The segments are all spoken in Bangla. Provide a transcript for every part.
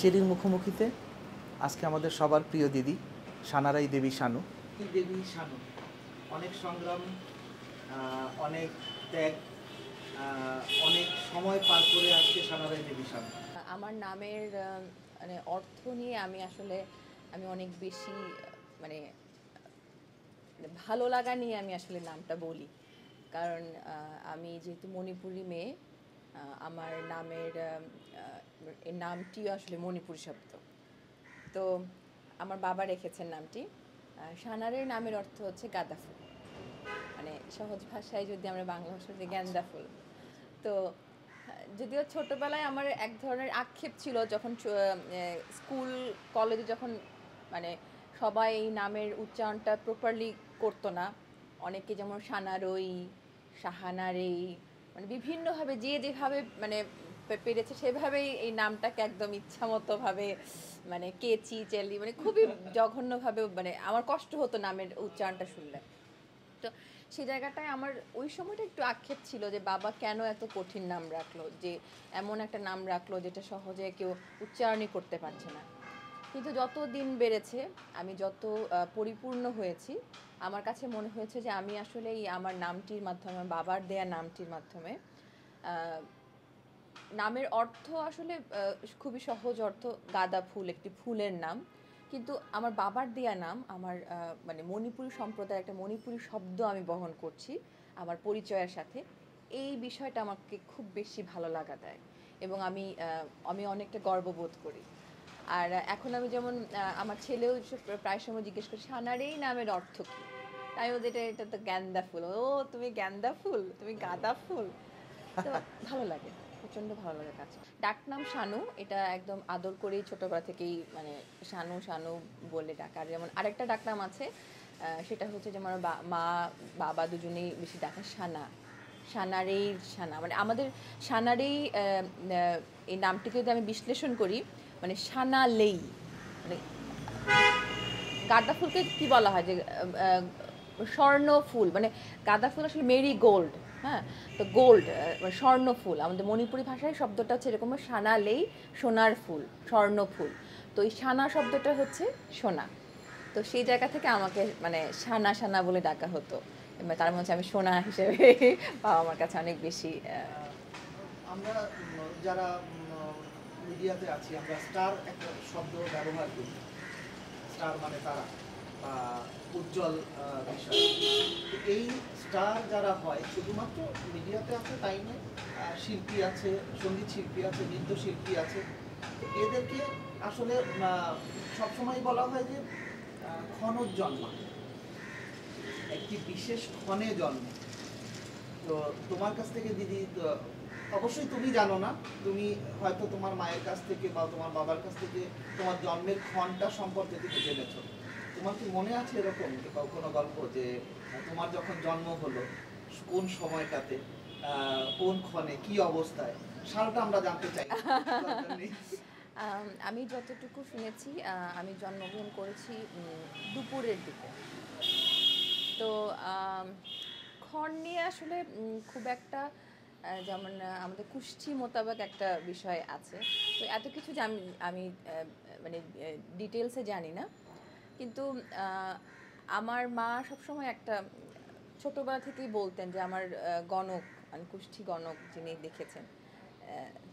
চেরির মুখোমুখিতে আজকে আমাদের সবার প্রিয় দিদি সানারাই দেবী শানু। দেবী শানু? অনেক সংগ্রাম অনেক ত্যাগ অনেক সময় পার করে আজকে সানারাই দেবী শানু। আমার নামের মানে অর্থ নিয়ে আমি আসলে আমি অনেক বেশি মানে মানে ভালো লাগা নিয়ে আমি আসলে নামটা বলি। কারণ আমি যেহেতু মণিপুরি মেয়ে আমার নামের নামটিও আসলে মণিপুরি শব্দ। তো আমার বাবা রেখেছেন নামটি। সানারের নামের অর্থ হচ্ছে গাঁদা ফুল। মানে সহজ ভাষায় যদি আমরা বাংলা ভাষা ভাষাতে গ্যান্দা ফুল। তো যদিও ছোটবেলায় আমার এক ধরনের আক্ষেপ ছিল যখন স্কুল কলেজে যখন মানে সবাই এই নামের উচ্চারণটা প্রপারলি করতো না। অনেকে যেমন সানারই সাহানারেই মানে বিভিন্নভাবে, যে যেভাবে মানে পেরেছে সেভাবেই এই নামটাকে একদম ইচ্ছামতোভাবে মানে কেচি, চেলি মানে খুবই জঘন্যভাবে মানে আমার কষ্ট হতো নামের উচ্চারণটা শুনলে। তো সেই জায়গাটায় আমার ওই সময়টা একটু আক্ষেপ ছিল যে, বাবা কেন এত কঠিন নাম রাখল? যে, এমন একটা নাম রাখল যেটা সহজে কেউ উচ্চারণই করতে পারছে না। কিন্তু যত দিন বেড়েছে, আমি যত পরিপূর্ণ হয়েছি, আমার কাছে মনে হয়েছে যে আমি আসলে এই আমার নামটির মাধ্যমে বাবার দেয়া নামটির মাধ্যমে নামের অর্থ আসলে খুবই সহজ অর্থ, গাঁদা ফুল, একটি ফুলের নাম। কিন্তু আমার বাবার দেয়া নাম, আমার মানে মণিপুরি সম্প্রদায়ের একটা মণিপুরি শব্দ আমি বহন করছি আমার পরিচয়ের সাথে, এই বিষয়টা আমাকে খুব বেশি ভালো লাগা দেয়। এবং আমি আমি অনেকটা গর্ববোধ করি। আর এখন আমি যেমন আমার ছেলেও প্রায় সময় জিজ্ঞেস করে সানার এই নামের অর্থ কী? তাই ওদের এটা এটা তো গ্যান্দা ফুল। ও, তুমি গ্যান্দা ফুল? তুমি গাঁদা ফুল? তো ভালো লাগে প্রচণ্ড ভালো লাগে কাজ ডাকনাম শানু, এটা একদম আদর করেই ছোটবেলা থেকেই মানে শানু শানু বলে ডাকা। আর যেমন আরেকটা ডাকনাম আছে সেটা হচ্ছে যেমন মা, বাবা দুজনেই বেশি ডাকা সানা সানারেই সানা মানে আমাদের সানারেই এই নামটিকে যদি আমি বিশ্লেষণ করি মানে সানালেই মানে গাঁদা ফুলকে কি বলা হয় যে স্বর্ণ ফুল মানে গাঁদা ফুল আসলে মেরি গোল্ড হ্যাঁ? তো গোল্ড স্বর্ণ ফুল, আমাদের মণিপুরি ভাষায় শব্দটা হচ্ছে এরকম সানালেই সোনার ফুল, স্বর্ণ ফুল। তো এই সানা শব্দটা হচ্ছে সোনা। তো সেই জায়গা থেকে আমাকে মানে সানা সানা বলে ডাকা হতো। তার মধ্যে আমি সোনা হিসেবে বাবা আমার কাছে অনেক বেশি আমরা যারা মিডিয়াতে আছি, আমরা স্টার একটা শব্দ ব্যবহার করি। স্টার মানে তারা, বা উজ্জ্বল বিষয়। এই স্টার যারা হয়, শুধুমাত্র মিডিয়াতে আছে তাই নয় শিল্পী আছে, সংগীত শিল্পী আছে নৃত্যশিল্পী আছে, তো এদেরকে আসলে সবসময় বলা হয় যে ক্ষণজ জন্মা। একটি বিশেষ ক্ষণে জন্ম। তো তোমার কাছ থেকে দিদি অবশ্যই তুমি জানো না তুমি হয়তো তোমার মায়ের কাছ থেকে বা তোমার বাবার কাছ থেকে তোমার জন্মের ক্ষণটা সম্পর্কে কিছু জেনেছো তোমার কি মনে আছে এরকম কোনো গল্প যে তোমার যখন জন্ম হলো কোন সময়টাতে কোন ক্ষণে কি অবস্থায় সালটা আমরা জানতে চাই। আম, যতটুকু শুনেছি আমি জন্মগ্রহণ করেছি দুপুরের দিকে তো ক্ষণ নিয়ে আসলে খুব একটা যেমন আমাদের কুষ্ঠি মোতাবেক একটা বিষয় আছে। তো এত কিছু আমি আমি মানে ডিটেলসে জানি না। কিন্তু আমার মা সবসময় একটা, ছোটবেলা থেকেই বলতেন যে আমার গণক মানে কুষ্ঠি গণক যিনি দেখেছেন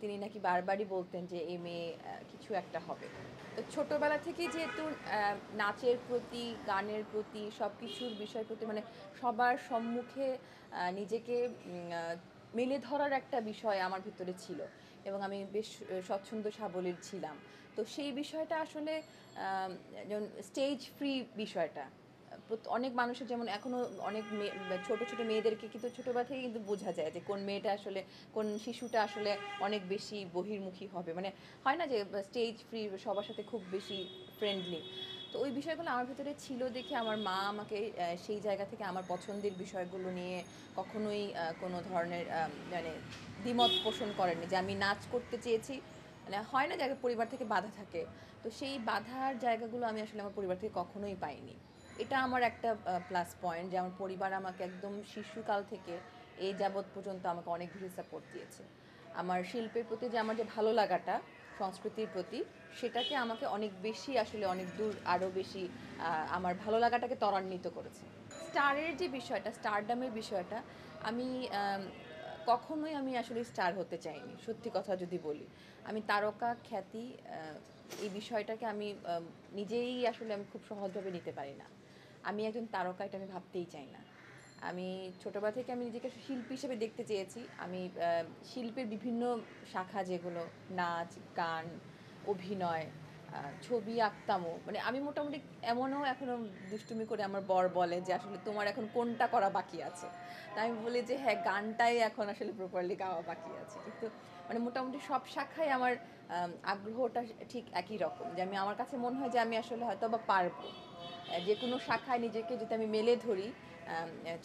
তিনি নাকি বারবারই বলতেন যে এই মেয়ে কিছু একটা হবে। তো ছোটোবেলা থেকেই যেহেতু নাচের প্রতি, গানের প্রতি সব কিছুর বিষয়ের প্রতি মানে সবার সম্মুখে নিজেকে মেলে ধরার একটা বিষয় আমার ভিতরে ছিল এবং আমি বেশ স্বচ্ছন্দ সাবলীল ছিলাম। তো সেই বিষয়টা আসলে যেমন স্টেজ ফ্রি বিষয়টা অনেক মানুষের যেমন এখনও অনেক মেয়ে ছোট ছোট মেয়েদেরকে কিন্তু ছোটোবেলা থেকে কিন্তু বোঝা যায় যে কোন মেয়েটা আসলে, কোন শিশুটা আসলে অনেক বেশি বহির্মুখী হবে। মানে হয় না যে স্টেজ ফ্রি সবার সাথে খুব বেশি ফ্রেন্ডলি তো ওই বিষয়গুলো আমার ভিতরে ছিল দেখে আমার মা আমাকে সেই জায়গা থেকে আমার পছন্দের বিষয়গুলো নিয়ে কখনোই কোনো ধরনের মানে দ্বিমত পোষণ করেনি যে আমি নাচ করতে চেয়েছি। মানে হয় না যে পরিবার থেকে বাধা থাকে, তো সেই বাধার জায়গাগুলো আমি আসলে আমার পরিবার থেকে কখনোই পাইনি। এটা আমার একটা প্লাস পয়েন্ট যে আমার পরিবার আমাকে একদম শিশুকাল থেকে এই যাবৎ পর্যন্ত আমাকে অনেক বেশি সাপোর্ট দিয়েছে। আমার শিল্পের প্রতি যে আমার যে ভালো লাগাটা সংস্কৃতির প্রতি, সেটাকে আমাকে অনেক বেশি আসলে অনেক দূর আরও বেশি আমার ভালো লাগাটাকে ত্বরান্বিত করেছে। স্টারের যে বিষয়টা, স্টারডামের বিষয়টা, আমি কখনোই আমি আসলে স্টার হতে চাইনি, সত্যি কথা যদি বলি। আমি তারকা, খ্যাতি এই বিষয়টাকে আমি নিজেই আসলে আমি খুব সহজভাবে নিতে পারি না। আমি একজন তারকা, এটা আমি ভাবতেই চাই না। আমি ছোটবেলা থেকে আমি নিজেকে শিল্পী হিসেবে দেখতে চেয়েছি। আমি শিল্পের বিভিন্ন শাখা যেগুলো, নাচ, গান, অভিনয় ছবি আঁকতামও। মানে আমি মোটামুটি এমনও এখনও দুষ্টুমি করে আমার বর বলে যে আসলে তোমার এখন কোনটা করা বাকি আছে? তা আমি বলি যে হ্যাঁ গানটাই এখন আসলে প্রপারলি গাওয়া বাকি আছে। কিন্তু মানে মোটামুটি সব শাখায় আমার আগ্রহটা ঠিক একই রকম। যে আমি, আমার কাছে মনে হয় যে আমি আসলে হয়তো বা পারব। যে কোনো শাখায় নিজেকে যদি আমি মেলে ধরি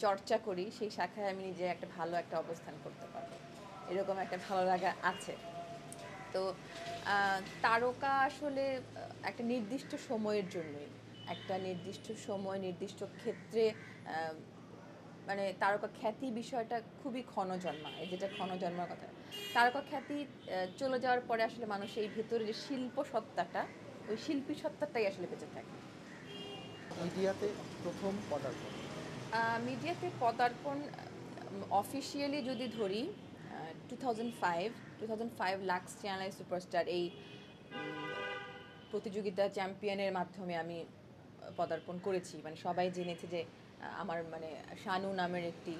চর্চা করি, সেই শাখায় আমি নিজে একটা ভালো একটা অবস্থান করতে পারব। এরকম একটা ভালো লাগা আছে। তো তারকা আসলে একটা নির্দিষ্ট সময়ের জন্যই। একটা নির্দিষ্ট সময়, নির্দিষ্ট ক্ষেত্রে মানে তারকা খ্যাতি বিষয়টা খুবই ক্ষণ জন্মায় যেটা ক্ষণ জন্মার কথা। তারকা খ্যাতি চলে যাওয়ার পরে আসলে মানুষ এই ভেতরে যে শিল্প সত্তাটা, ওই শিল্পী সত্তাটাই আসলে বেঁচে থাকে। মিডিয়াতে প্রথম পদার্পণ মিডিয়াতে পদার্পণ অফিসিয়ালি যদি ধরি two thousand five two thousand five Lux channel superstar এই প্রতিযোগিতা চ্যাম্পিয়নের মাধ্যমে আমি পদার্পণ করেছি। মানে সবাই জেনেছে যে আমার মানে শানু নামের একটি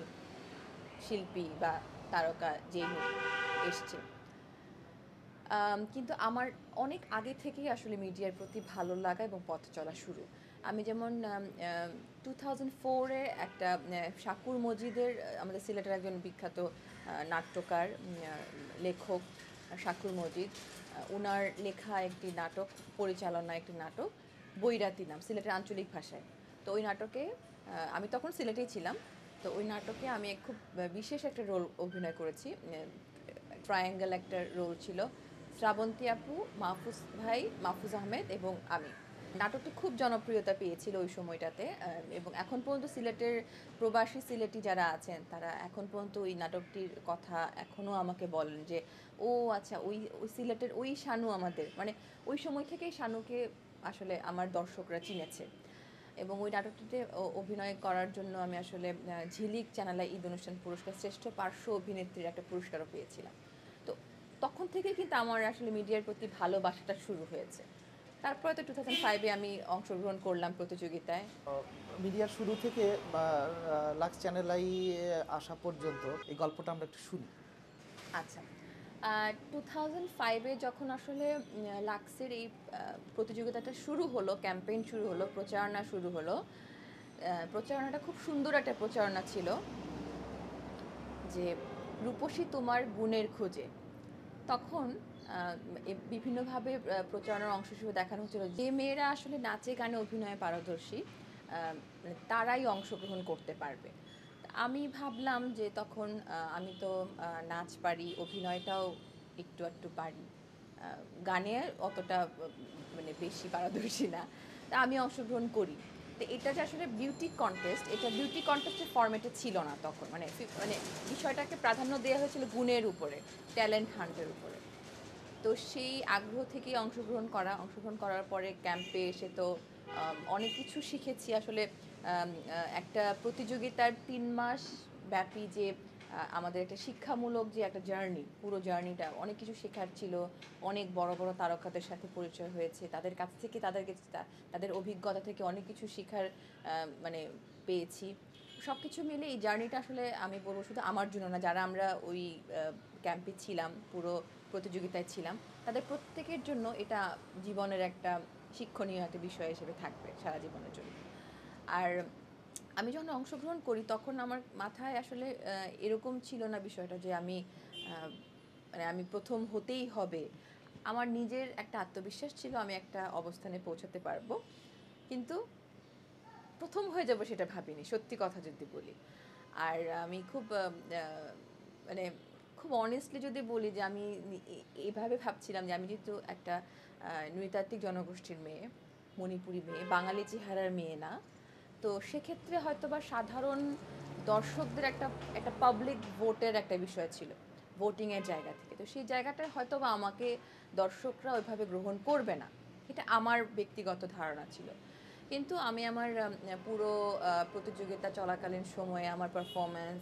শিল্পী বা তারকা যেই হোক এসছে। কিন্তু আমার অনেক আগে থেকেই আসলে মিডিয়ার প্রতি ভালো লাগা এবং পথ চলা শুরু। আমি যেমন টু থাউজেন্ড ফোরে একটা শাকুর মজিদের আমাদের সিলেটের একজন বিখ্যাত নাট্যকার লেখক, শাকুর মজিদ ওনার লেখা একটি নাটক, পরিচালনা একটি নাটক, বৈরাতি নাম, সিলেটের আঞ্চলিক ভাষায়। তো ওই নাটকে আমি তখন সিলেটেই ছিলাম, তো ওই নাটকে আমি খুব বিশেষ একটা রোল অভিনয় করেছি ট্রায়াঙ্গেল একটা রোল ছিল, শ্রাবন্তী আপু, মাহফুজ ভাই, মাহফুজ আহমেদ এবং আমি। নাটকটি খুব জনপ্রিয়তা পেয়েছিল ওই সময়টাতে এবং এখন পর্যন্ত সিলেটের প্রবাসী সিলেটি যারা আছেন, তারা এখন পর্যন্ত ওই নাটকটির কথা এখনও আমাকে বলেন যে, ও আচ্ছা ওই ওই সিলেটের ওই শানু আমাদের। মানে ওই সময় থেকেই শানুকে আসলে আমার দর্শকরা চিনেছে। এবং ওই নাটকটিতে অভিনয় করার জন্য আমি আসলে ঝিলিক চ্যানেলা ঈদ অনুষ্ঠান পুরস্কার, শ্রেষ্ঠ পার্শ্ব অভিনেত্রীর একটা পুরস্কারও পেয়েছিলাম। তো তখন থেকে কিন্তু আমার আসলে মিডিয়ার প্রতি ভালোবাসাটা শুরু হয়েছে। তারপরে তো টু থাউজেন্ড ফাইভে আমি অংশগ্রহণ করলাম প্রতিযোগিতায়। মিডিয়ার শুরু থেকে বা লাক্স চ্যানেলাই আসা পর্যন্ত এই গল্পটা আমরা একটু শুনি। আচ্ছা। টু থাউজেন্ড ফাইভে যখন আসলে লাক্সের এই প্রতিযোগিতাটা শুরু হলো ক্যাম্পেইন শুরু হলো প্রচারণা শুরু হলো প্রচারণাটা খুব সুন্দর একটা প্রচারণা ছিল যে রূপসী তোমার গুণের খোঁজে। তখন বিভিন্নভাবে প্রচারণার অংশ হিসেবে দেখানো হচ্ছিল যে মেয়েরা আসলে নাচে গানে অভিনয়ে পারদর্শী মানে তারাই অংশগ্রহণ করতে পারবে। আমি ভাবলাম যে তখন আমি তো নাচ পারি, অভিনয়টাও একটু একটু পারি। গানে অতটা মানে বেশি পারদর্শী না, তা আমি অংশগ্রহণ করি। তো এটা যে আসলে বিউটি কন্টেস্ট এটা বিউটি কন্টেস্টের ফর্মেটে ছিল না তখন। মানে মানে বিষয়টাকে প্রাধান্য দেওয়া হয়েছিল গুণের উপরে ট্যালেন্ট হান্টের উপরে। তো সেই আগ্রহ থেকেই অংশগ্রহণ করা, অংশগ্রহণ করার পরে ক্যাম্পে এসে তো অনেক কিছু শিখেছি। আসলে একটা প্রতিযোগিতার তিন মাস ব্যাপী যে আমাদের একটা শিক্ষামূলক যে একটা জার্নি পুরো জার্নিটা অনেক কিছু শেখার ছিল। অনেক বড় বড় তারকাদের সাথে পরিচয় হয়েছে। তাদের কাছ থেকে তাদেরকে তাদের অভিজ্ঞতা থেকে অনেক কিছু শেখার মানে পেয়েছি। সব কিছু মিলে এই জার্নিটা আসলে আমি বলব শুধু আমার জন্য না, যারা আমরা ওই ক্যাম্পে ছিলাম, পুরো প্রতিযোগিতায় ছিলাম, তাদের প্রত্যেকের জন্য এটা জীবনের একটা শিক্ষণীয় একটা বিষয় হিসেবে থাকবে সারা জীবনের জন্য। আর আমি যখন অংশগ্রহণ করি, তখন আমার মাথায় আসলে এরকম ছিল না বিষয়টা যে আমি মানে আমি প্রথম হতেই হবে। আমার নিজের একটা আত্মবিশ্বাস ছিল, আমি একটা অবস্থানে পৌঁছাতে পারব। কিন্তু প্রথম হয়ে যাব সেটা ভাবিনি, সত্যি কথা যদি বলি। আর আমি খুব মানে খুব অনেস্টলি যদি বলি যে আমি এভাবে ভাবছিলাম যে আমি যেহেতু একটা নৃতাত্ত্বিক জনগোষ্ঠীর মেয়ে, মণিপুরি মেয়ে, বাঙালি চেহারার মেয়ে না, তো সেক্ষেত্রে হয়তো বা সাধারণ দর্শকদের একটা একটা পাবলিক ভোটের একটা বিষয় ছিল ভোটিংয়ের জায়গা থেকে। তো সেই জায়গাটায় হয়তো বা আমাকে দর্শকরা ওইভাবে গ্রহণ করবে না, এটা আমার ব্যক্তিগত ধারণা ছিল। কিন্তু আমি আমার পুরো প্রতিযোগিতা চলাকালীন সময়ে আমার পারফরমেন্স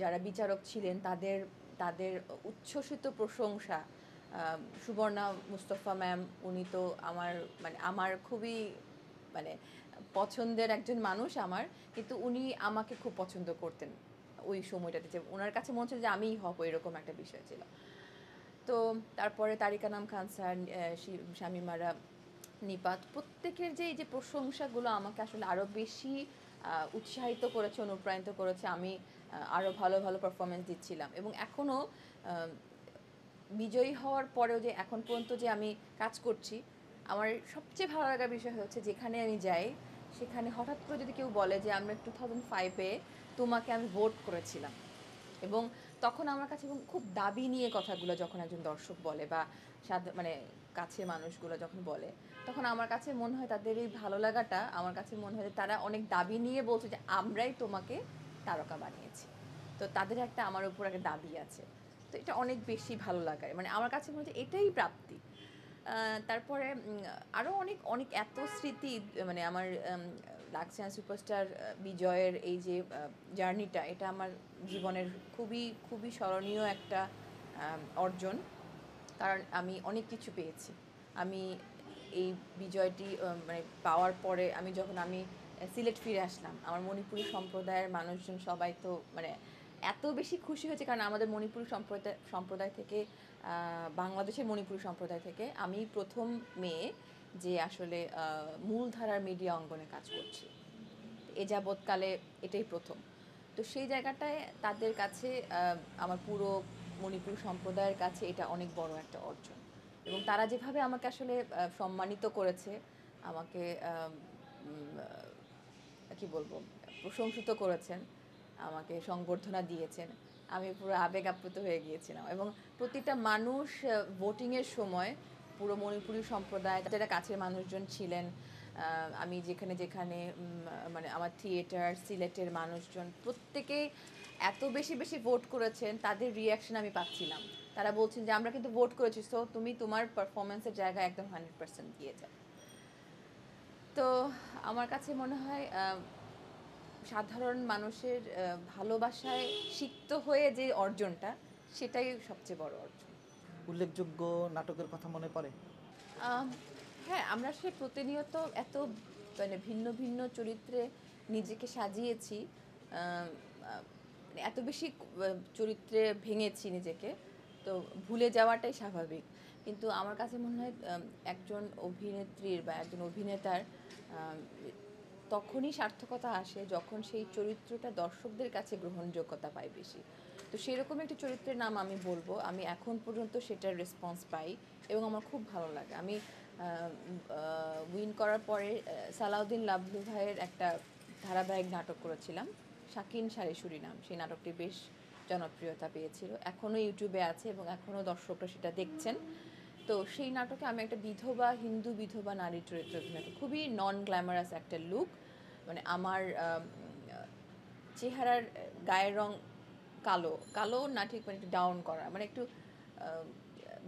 যারা বিচারক ছিলেন, তাদের তাদের উচ্ছ্বসিত প্রশংসা সুবর্ণা মুস্তফা ম্যাম, উনি তো আমার মানে আমার খুবই মানে পছন্দের একজন মানুষ আমার, কিন্তু উনি আমাকে খুব পছন্দ করতেন ওই সময়টাতে। যে ওনার কাছে মনে হচ্ছে যে আমিই হব, এরকম একটা বিষয় ছিল। তো তারপরে তারিকা নাম খান স্যার শামিমারা নিপাত প্রত্যেকের যে এই যে প্রশংসাগুলো আমাকে আসলে আরও বেশি উৎসাহিত করেছে, অনুপ্রাণিত করেছে, আমি আরও ভালো ভালো পারফরমেন্স দিচ্ছিলাম। এবং এখনও বিজয়ী হওয়ার পরেও যে এখন পর্যন্ত যে আমি কাজ করছি, আমার সবচেয়ে ভালো লাগার বিষয় হচ্ছে যেখানে আমি যাই, সেখানে হঠাৎ করে যদি কেউ বলে যে আমরা টু থাউজেন্ড ফাইভে তোমাকে আমি ভোট করেছিলাম। এবং তখন আমার কাছে এবং খুব দাবি নিয়ে কথাগুলো যখন একজন দর্শক বলে বা মানে কাছের মানুষগুলো যখন বলে, তখন আমার কাছে মনে হয় তাদের এই ভালো লাগাটা, আমার কাছে মনে হয় যে তারা অনেক দাবি নিয়ে বলছে যে আমরাই তোমাকে তারকা বানিয়েছি। তো তাদের একটা আমার উপর একটা দাবি আছে। তো এটা অনেক বেশি ভালো লাগার মানে আমার কাছে মনে হচ্ছে এটাই প্রাপ্তি। তারপরে আরও অনেক অনেক এত স্মৃতি মানে আমার লাক্সান সুপারস্টার বিজয়ের এই যে জার্নিটা এটা আমার জীবনের খুবই খুবই স্মরণীয় একটা অর্জন। কারণ আমি অনেক কিছু পেয়েছি। আমি এই বিজয়টি মানে পাওয়ার পরে আমি যখন আমি সিলেট ফিরে আসলাম। আমার মণিপুরি সম্প্রদায়ের মানুষজন সবাই তো মানে এত বেশি খুশি হয়েছে, কারণ আমাদের মণিপুরি সম্প্রদায় সম্প্রদায় থেকে বাংলাদেশের মণিপুরি সম্প্রদায় থেকে আমি প্রথম মেয়ে যে আসলে মূলধারার মিডিয়া অঙ্গনে কাজ করছি। এ যাবৎকালে এটাই প্রথম। তো সেই জায়গাটায় তাদের কাছে আমার পুরো মণিপুর সম্প্রদায়ের কাছে এটা অনেক বড় একটা অর্জন। এবং তারা যেভাবে আমাকে আসলে সম্মানিত করেছে, আমাকে কি বলব, প্রশংসিত করেছেন, আমাকে সংবর্ধনা দিয়েছেন। আমি পুরো আবেগ আপ্লুত হয়ে গিয়েছিলাম এবং প্রতিটা মানুষ ভোটিংয়ের সময় পুরো মণিপুরি সম্প্রদায়, যারা কাছের মানুষজন ছিলেন আমি যেখানে যেখানে মানে আমার থিয়েটার সিলেটের মানুষজন প্রত্যেকেই এত বেশি বেশি ভোট করেছেন, তাদের রিয়াকশন আমি পাচ্ছিলাম। তারা বলছেন যে, আমরা কিন্তু ভোট করেছি সো তুমি তোমার পারফরমেন্সের জায়গায় একদম হান্ড্রেড পার্সেন্ট দিয়ে যাও। তো আমার কাছে মনে হয় সাধারণ মানুষের ভালোবাসায় সিক্ত হয়ে যে অর্জনটা সেটাই সবচেয়ে বড় অর্জন। উল্লেখযোগ্য নাটকের কথা মনে পড়ে? হ্যাঁ আমরা সে প্রতিনিয়ত এত মানে ভিন্ন ভিন্ন চরিত্রে নিজেকে সাজিয়েছি মানে এত বেশি চরিত্রে ভেঙেছি নিজেকে তো ভুলে যাওয়াটাই স্বাভাবিক। কিন্তু আমার কাছে মনে হয় একজন অভিনেত্রীর বা একজন অভিনেতার তখনই সার্থকতা আসে যখন সেই চরিত্রটা দর্শকদের কাছে গ্রহণযোগ্যতা পায় বেশি। তো সেরকম একটি চরিত্রের নাম আমি বলব। আমি এখন পর্যন্ত সেটার রেসপন্স পাই এবং আমার খুব ভালো লাগে। আমি উইন করার পরে সালাউদ্দিন লাভলু ভাইয়ের একটা ধারাবাহিক নাটক করেছিলাম। শাকিন সারেশুরি নাম। সেই নাটকটি বেশ জনপ্রিয়তা পেয়েছিল। এখনও ইউটিউবে আছে এবং এখনও দর্শকরা সেটা দেখছেন। তো সেই নাটকে আমি একটা বিধবা, হিন্দু বিধবা নারীর চরিত্র অভিনয়। খুবই নন গ্ল্যামারাস একটা লুক মানে আমার চেহারার গায়ের রং কালো। কালো না ঠিক মানে একটু ডাউন করা। মানে একটু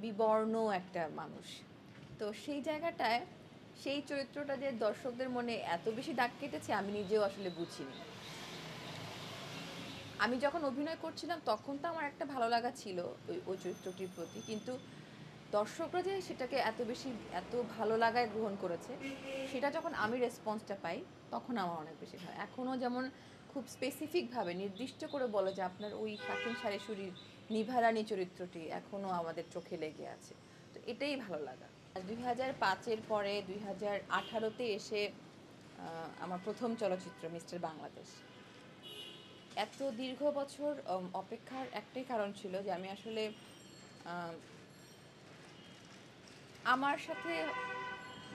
বিবর্ণ একটা মানুষ। তো সেই জায়গাটায় সেই চরিত্রটা যে দর্শকদের মনে এত বেশি দাগ কেটেছে, আমি নিজেও আসলে বুঝিনি। আমি যখন অভিনয় করছিলাম, তখন তো আমার একটা ভালো লাগা ছিল ওই ওই চরিত্রটির প্রতি। কিন্তু দর্শকরা যে সেটাকে এত বেশি, এত ভালো লাগায় গ্রহণ করেছে, সেটা যখন আমি রেসপন্সটা পাই, তখন আমার অনেক বেশি হয় এখনও যেমন খুব স্পেসিফিকভাবে নির্দিষ্ট করে বলে যে আপনার ওই শাকিন সারেশুরির নিভারানি চরিত্রটি এখনও আমাদের চোখে লেগে আছে। তো এটাই ভালো লাগা। দুই হাজার পাঁচের পরে দুই হাজার আঠারোতে এসে আমার প্রথম চলচ্চিত্র মিস্টার বাংলাদেশ। এত দীর্ঘ বছর অপেক্ষার একটাই কারণ ছিল যে আমি আসলে আমার সাথে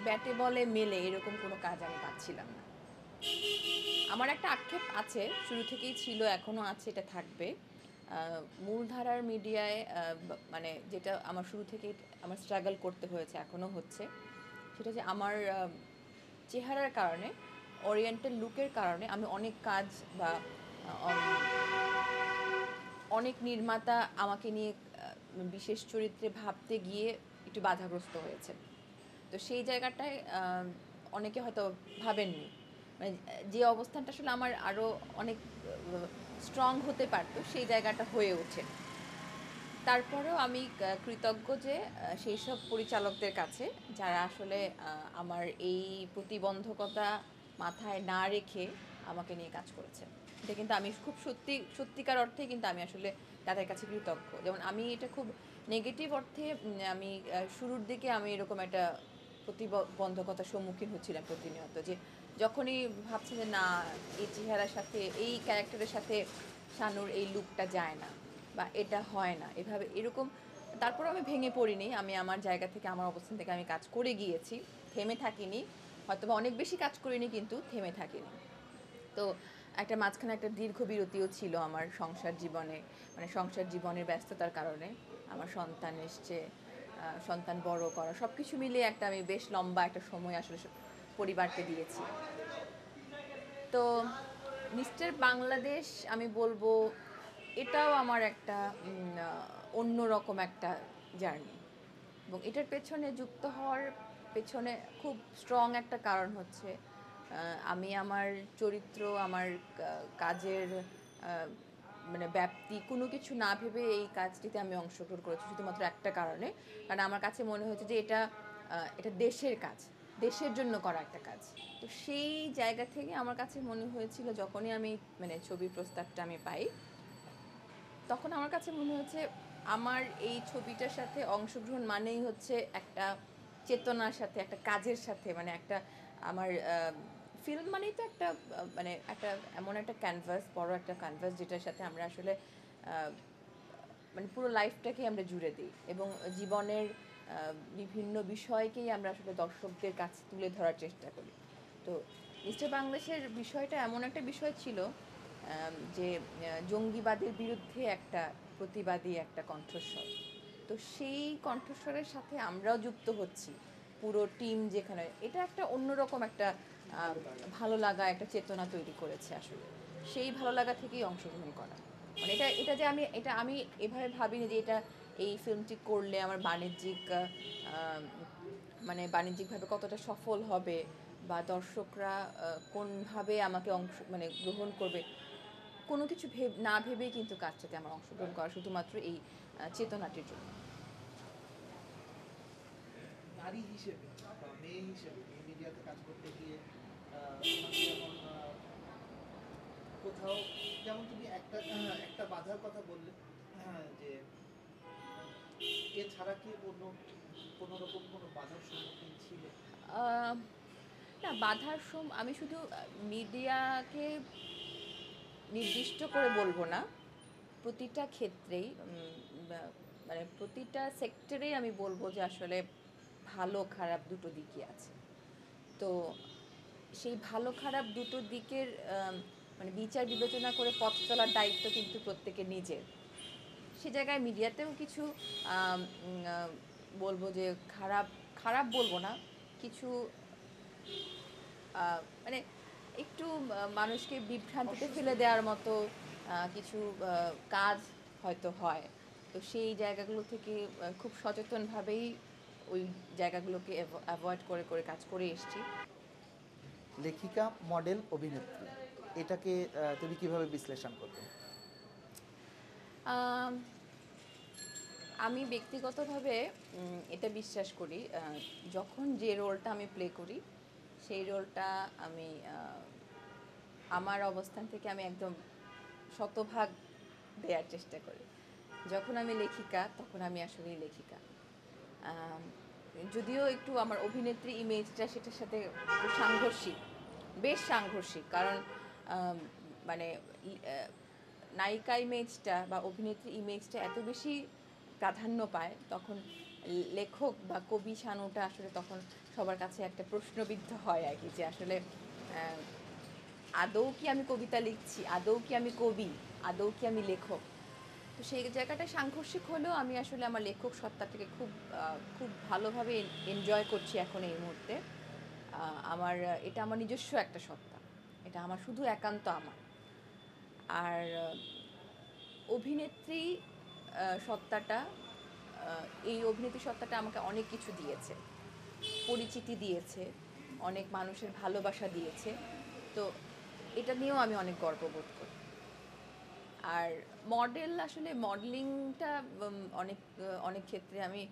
ব্যাটে বলে মেলে এরকম কোনো কাজ আমি পাচ্ছিলাম না। আমার একটা আক্ষেপ আছে, শুরু থেকেই ছিল এখনও আছে, এটা থাকবে। মূলধারার মিডিয়ায় মানে যেটা আমার শুরু থেকেই আমার স্ট্রাগল করতে হয়েছে এখনও হচ্ছে, সেটা যে আমার চেহারার কারণে ওরিয়েন্টাল লুকের কারণে আমি অনেক কাজ বা অনেক নির্মাতা আমাকে নিয়ে বিশেষ চরিত্রে ভাবতে গিয়ে একটু বাধাগ্রস্ত হয়েছে। তো সেই জায়গাটায় অনেকে হয়তো ভাবেননি। মানে যে অবস্থানটা আসলে আমার আরও অনেক স্ট্রং হতে পারতো, সেই জায়গাটা হয়ে ওঠে। তারপরেও আমি কৃতজ্ঞ যে সেই সব পরিচালকদের কাছে, যারা আসলে আমার এই প্রতিবন্ধকতা মাথায় না রেখে আমাকে নিয়ে কাজ করেছে। এটা কিন্তু আমি খুব সত্যি, সত্যিকার অর্থে কিন্তু আমি আসলে তাদের কাছে কৃতজ্ঞ। যেমন আমি এটা খুব নেগেটিভ অর্থে আমি শুরুর দিকে আমি এরকম একটা প্রতিবন্ধকতার সম্মুখীন হচ্ছিলাম প্রতিনিয়ত যে যখনই ভাবছি যে না, এই চেহারার সাথে, এই ক্যারেক্টারের সাথে শানুর এই লুকটা যায় না বা এটা হয় না, এভাবে এরকম তারপর আমি ভেঙে পড়িনি। আমি আমার জায়গা থেকে, আমার অবস্থান থেকে আমি কাজ করে গিয়েছি, থেমে থাকিনি। হয়তো অনেক বেশি কাজ করিনি, কিন্তু থেমে থাকিনি। তো একটা মাঝখানে একটা দীর্ঘ বিরতিও ছিল আমার সংসার জীবনে মানে সংসার জীবনের ব্যস্ততার কারণে। আমার সন্তান এসছে সন্তান বড় করা সব কিছু মিলিয়ে একটা আমি বেশ লম্বা একটা সময় আসলে পরিবারকে দিয়েছি। তো মিস্টার বাংলাদেশ, আমি বলব এটাও আমার একটা অন্য রকম একটা জার্নি। এবং এটার পেছনে যুক্ত হওয়ার পেছনে খুব স্ট্রং একটা কারণ হচ্ছে আমি আমার চরিত্র, আমার কাজের মানে ব্যাপ্তি কোনো কিছু না ভেবে এই কাজটিতে আমি অংশগ্রহণ করেছি শুধুমাত্র একটা কারণে। কারণ আমার কাছে মনে হয়েছে যে এটা এটা দেশের কাজ, দেশের জন্য করা একটা কাজ। তো সেই জায়গা থেকে আমার কাছে মনে হয়েছিল যখনই আমি মানে ছবির প্রস্তাবটা আমি পাই, তখন আমার কাছে মনে হয়েছে আমার এই ছবিটার সাথে অংশগ্রহণ মানেই হচ্ছে একটা চেতনার সাথে, একটা কাজের সাথে মানে একটা আমার ফিল্ম মানেই তো একটা মানে একটা এমন একটা ক্যানভাস বড় একটা ক্যানভাস যেটার সাথে আমরা আসলে মানে পুরো লাইফটাকেই আমরা জুড়ে দিই এবং জীবনের বিভিন্ন বিষয়কেই আমরা আসলে দর্শকদের কাছে তুলে ধরার চেষ্টা করি। তো মিস্টার বাংলাদেশের বিষয়টা এমন একটা বিষয় ছিল যে জঙ্গিবাদের বিরুদ্ধে একটা প্রতিবাদী একটা কণ্ঠস্বর। তো সেই কণ্ঠস্বরের সাথে আমরাও যুক্ত হচ্ছি, পুরো টিম যেখানে। এটা একটা অন্যরকম একটা ভালো লাগা একটা চেতনা তৈরি করেছে আসলে। সেই ভালো লাগা থেকেই অংশগ্রহণ করা। মানে এটা এটা যে আমি, এটা আমি এভাবে ভাবিনি যে এটা এই ফিল্মটি করলে আমার বাণিজ্যিক মানে বাণিজ্যিকভাবে কতটা সফল হবে বা দর্শকরা কোনভাবে আমাকে অংশ মানে গ্রহণ করবে, কোনো কিছু ভেব, না ভেবেই কিন্তু কাজটাতে আমার অংশগ্রহণ করা শুধুমাত্র এই চেতনাটির জন্য। নারী হিসেবে মেয়ে হিসেবে মিডিয়াতে কাজ করতে গিয়ে আহ, তোমার যেমন আহ, কোথাও যেমন তুমি একটা একটা বাধার কথা বললে আহ, যে এছাড়া কি অন্য কোনো রকম কোনো বাধার সম্মুখীন ছিলে? না বাধার সম আমি শুধু মিডিয়াকে নির্দিষ্ট করে বলব না। প্রতিটা ক্ষেত্রেই মানে প্রতিটা সেক্টরেই আমি বলব যে আসলে ভালো খারাপ দুটো দিকই আছে। তো সেই ভালো খারাপ দুটো দিকের মানে বিচার বিবেচনা করে পথ চলার দায়িত্ব কিন্তু প্রত্যেকের নিজের। সে জায়গায় মিডিয়াতেও কিছু বলব যে খারাপ খারাপ বলব না কিছু মানে একটু মানুষকে বিভ্রান্তিতে ফেলে দেওয়ার মতো কিছু কাজ হয়তো হয়। তো সেই জায়গাগুলো থেকে খুব সচেতনভাবেই ওই জায়গাগুলোকে অ্যাভয়েড করে করে কাজ করে এসেছি। লেখিকা, মডেল, অভিনেত্রী। এটাকে তুমি কীভাবে বিশ্লেষণ করবে? আমি ব্যক্তিগতভাবে এটা বিশ্বাস করি যখন যে রোলটা আমি প্লে করি, সেই রোলটা আমি আমার অবস্থান থেকে আমি একদম শতভাগ দেওয়ার চেষ্টা করি। যখন আমি লেখিকা, তখন আমি আসলেই লেখিকা। যদিও একটু আমার অভিনেত্রী ইমেজটা সেটার সাথে সাংঘর্ষিক বেশ সাংঘর্ষিক, কারণ মানে নায়িকা ইমেজটা বা অভিনেত্রী ইমেজটা এত বেশি প্রাধান্য পায়, তখন লেখক বা কবি শানুটা আসলে তখন সবার কাছে একটা প্রশ্নবিদ্ধ হয় আর কি, যে আসলে আদৌ কি আমি কবিতা লিখছি, আদৌ কি আমি কবি, আদৌ কি আমি লেখক? তো সেই জায়গাটা সাংঘর্ষিক হলেও আমি আসলে আমার লেখক সত্তাটাকে খুব খুব ভালোভাবে এনজয় করছি এখন এই মুহূর্তে। আমার, এটা আমার নিজস্ব একটা সত্তা। এটা আমার শুধু একান্ত আমার। আর অভিনেত্রী সত্তাটা এই অভিনেত্রী সত্তাটা আমাকে অনেক কিছু দিয়েছে। পরিচিতি দিয়েছে, অনেক মানুষের ভালোবাসা দিয়েছে। তো এটা নিয়েও আমি অনেক গর্ববোধ করি। আর মডেল, আসলে মডেলিংটা অনেক অনেক ক্ষেত্রে আমি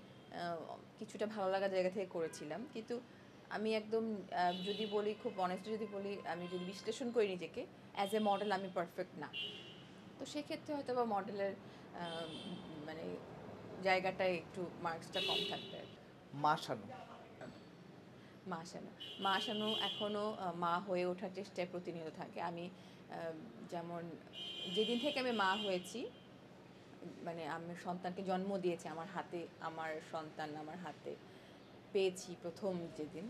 কিছুটা ভালো লাগার জায়গা থেকে করেছিলাম। কিন্তু আমি একদম যদি বলি খুব অনেস্ট যদি বলি আমি যদি বিশ্লেষণ করি নিজেকে অ্যাজ এ মডেল আমি পারফেক্ট না। তো সেক্ষেত্রে হয়তো বা মডেলের মানে জায়গাটায় একটু মার্কসটা কম থাকবে আর কি। মা শানু মা শানু মা শানু এখনও মা হয়ে ওঠার চেষ্টায় প্রতিনিয়ত থাকে। আমি যেমন যেদিন থেকে আমি মা হয়েছি মানে আমি সন্তানকে জন্ম দিয়েছি আমার হাতে আমার সন্তান আমার হাতে পেয়েছি প্রথম যেদিন।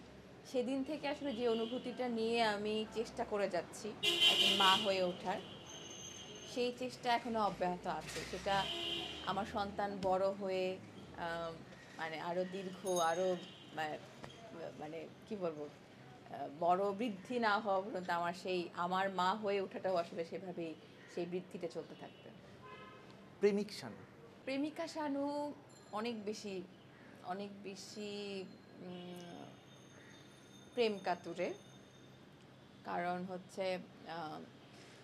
সেদিন থেকে আসলে যে অনুভূতিটা নিয়ে আমি চেষ্টা করে যাচ্ছি একজন মা হয়ে ওঠার সেই চেষ্টা এখনও অব্যাহত আছে। সেটা আমার সন্তান বড় হয়ে মানে আরও দীর্ঘ আরও মানে কি বলব বড় বৃদ্ধি না হওয়া পর্যন্ত আমার সেই আমার মা হয়ে ওঠাটাও আসলে সেভাবেই সেই বৃদ্ধিটা চলতে থাকবে প্রেমিক শানু। প্রেমিকা শানু অনেক বেশি অনেক বেশি প্রেম কাতুরে। কারণ হচ্ছে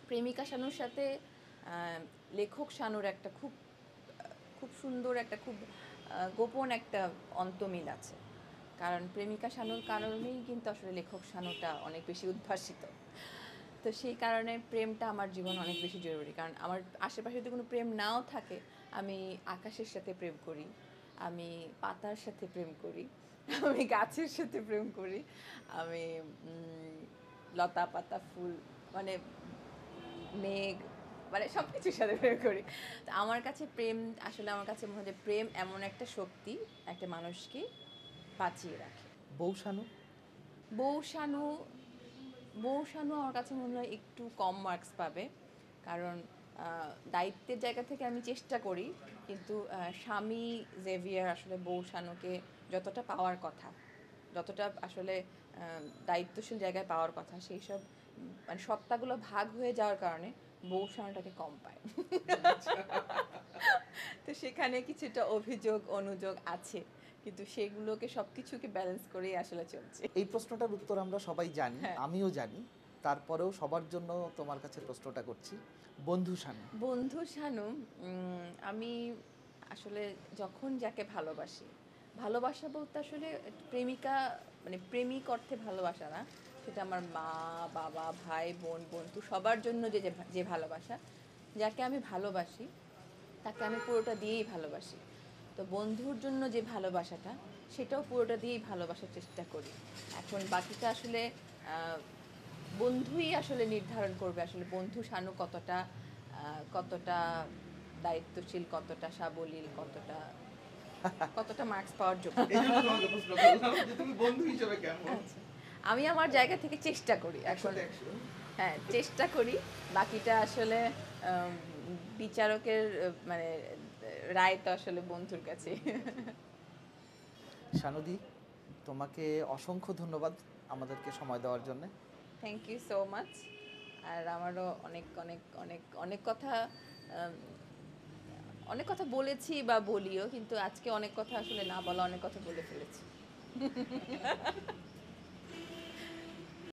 প্রেমিকা শানুর সাথে লেখক শানুর একটা খুব খুব সুন্দর একটা, খুব গোপন একটা অন্তমিল আছে। কারণ প্রেমিকা শানুর কারণেই কিন্তু আসলে লেখক শানুটা অনেক বেশি উদ্ভাসিত। তো সেই কারণে প্রেমটা আমার জীবন অনেক বেশি জরুরি। কারণ আমার আশেপাশে যদি কোনো প্রেম নাও থাকে, আমি আকাশের সাথে প্রেম করি। আমি পাতার সাথে প্রেম করি আমি গাছের সাথে প্রেম করি আমি লতা পাতা ফুল মানে মেঘ মানে সব কিছুর সাথে প্রেম করি। তো আমার কাছে প্রেম আসলে আমার কাছে মনে হয় প্রেম এমন একটা শক্তি একটা মানুষকে বাঁচিয়ে রাখে। শানু? বউ শানু আমার কাছে মনে হয় একটু কম মার্কস পাবে কারণ দায়িত্বের জায়গা থেকে আমি চেষ্টা করি কিন্তু স্বামী জেভিয়ার আসলে বউ শানুকে যতটা পাওয়ার কথা যতটা আসলে দায়িত্বশীল জায়গায় পাওয়ার কথা সেই সব মানে সত্তাগুলো ভাগ হয়ে যাওয়ার কারণে বউ শানুটাকে কম পায়। তো সেখানে কিছুটা অভিযোগ অনুযোগ আছে কিন্তু সেগুলোকে সব কিছুকে ব্যালেন্স করেই আসলে চলছে। এই প্রশ্নটার উত্তর আমরা সবাই জানি হ্যাঁ। আমিও জানি। তারপরেও সবার জন্য তোমার কাছে প্রশ্নটা করছি। বন্ধু শানু। বন্ধু শানু আমি আসলে যখন যাকে ভালোবাসি, ভালোবাসা বলতে আসলে প্রেমিকা মানে প্রেমিক অর্থে ভালোবাসা না, সেটা আমার মা, বাবা, ভাই, বোন, বন্ধু, সবার জন্য যে যে ভালোবাসা, যাকে আমি ভালোবাসি, তাকে আমি পুরোটা দিয়েই ভালোবাসি। তো বন্ধুর জন্য যে ভালোবাসাটা, সেটাও পুরোটা দিয়েই ভালোবাসার চেষ্টা করি। এখন বাকিটা আসলে বন্ধুই আসলে নির্ধারণ করবে আসলে বন্ধু শানু কতটা কতটা দায়িত্বশীল কতটা সাবলীল কতটা কতটা মার্কস পাওয়ার যোগ্য। এই জন্য তোমাকে প্রশ্ন তুমি বন্ধু হিসেবে কেমন? আচ্ছা। আমি আমার জায়গা থেকে চেষ্টা করি এখন। হ্যাঁ চেষ্টা করি। বাকিটা আসলে বিচারকের মানে রায় তো আসলে বন্ধুর কাছে। শানুদি তোমাকে অসংখ্য ধন্যবাদ আমাদেরকে সময় দেওয়ার জন্য। থ্যাংক ইউ সো মাচ আর আমারও অনেক অনেক অনেক অনেক কথা অনেক কথা বলেছি বা বলিও, কিন্তু আজকে অনেক কথা আসলে না বলা, অনেক কথা বলে ফেলেছি।